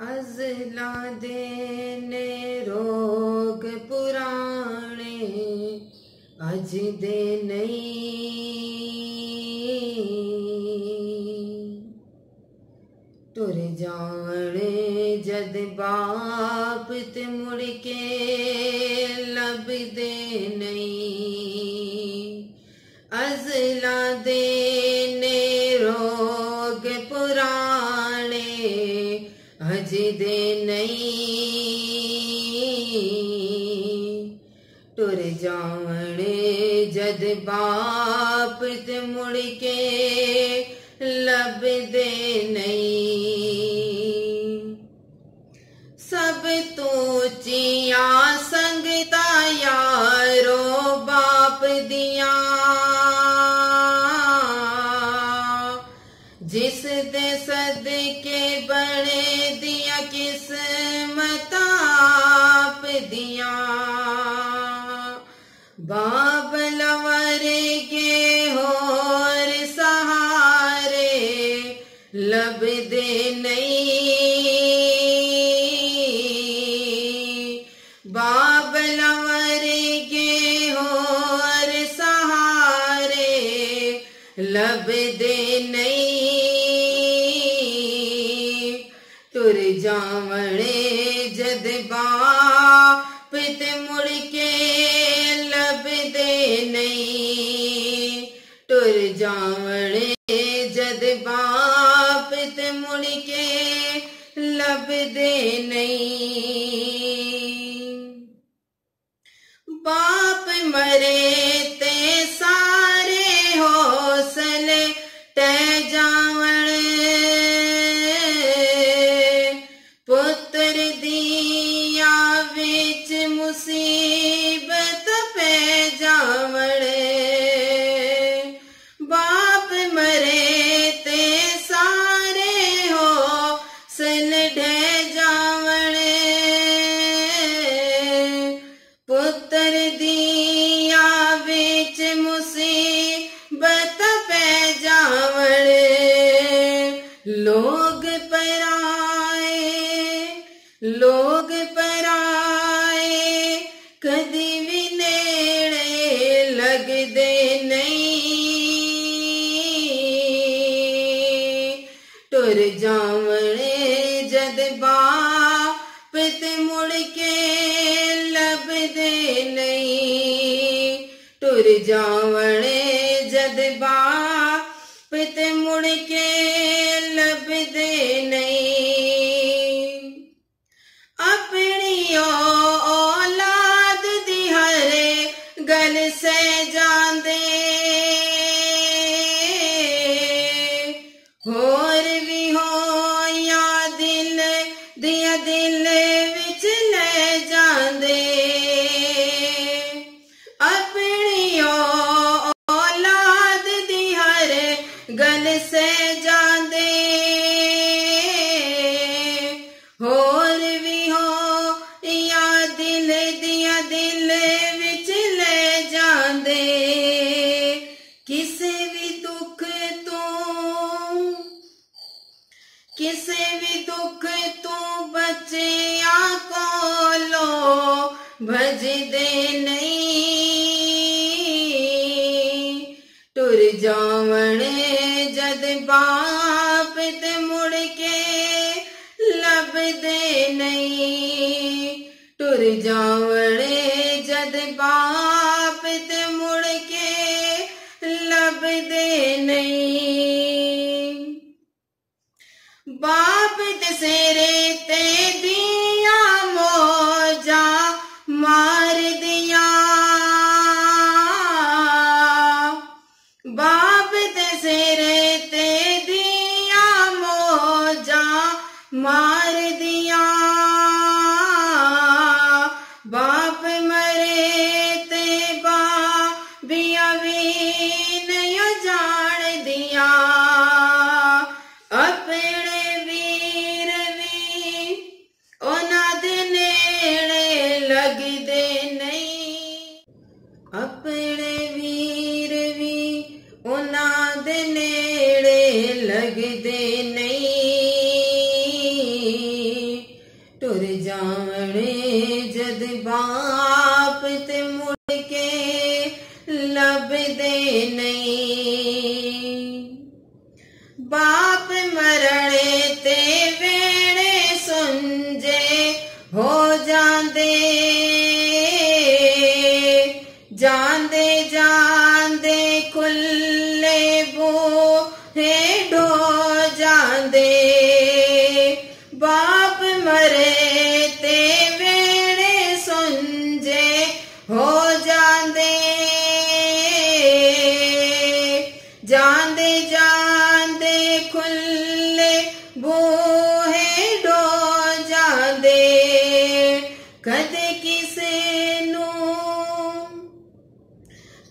अजला देने रोग पुराने अज दे तुर जाने जद बाप ते मुड़ के लभ दे नहीं। अजला दे टुर जाने जद बाप ते मुड़ के लब दे नहीं। सब तू चिया संगता यारो बाप दिया। जिस दे सद के बड़े दिया किस आप दिया। लब दे नहीं। बाब लवरे के सहारे लब दे नहीं। तुर जावणे जदबा पित मुड़ के लब दे नहीं। तुर जावणे जदबा दे नहीं दे नहीं। टुर जावणे जद बाप ते मुड़ के गल से जादे, होर भी हो, या दिल दिया दिल विच ले जादे। किसे भी दुख तू, किसे भी दुख तू बचिया कोलो भज दे नहीं, टुर जावणे जावड़े जद पाप ते मुड़ के लब दे नहीं। बाप ते सेरे ते दिया मोजा मार दिया। बाप ते सेरे ते दिया मोजा मार यो जान दिया। अपने भी उन्होंने नेड़े नहीं। अपने वीर भी उन्होंने नेड़े लगते नहीं। टुर जावणे जद बाप ते मुड़ के लभदे बाप मरणे ते वेणे सुंजे हो जांदे। जांदे जांदे खुले बो हे डो जांदे। जान दे जान दे खुले बोहे डो जान दे कद किसे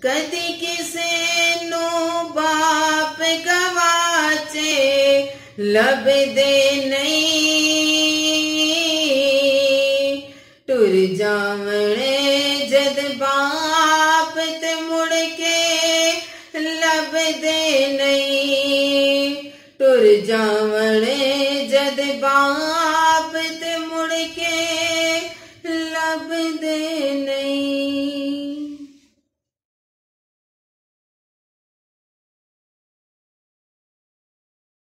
कद किसे बाप गवाचे, लब दे नहीं। टुर जावड़े जद बाप ते मुड़ के दे नहीं। टुर जावड़े जद बा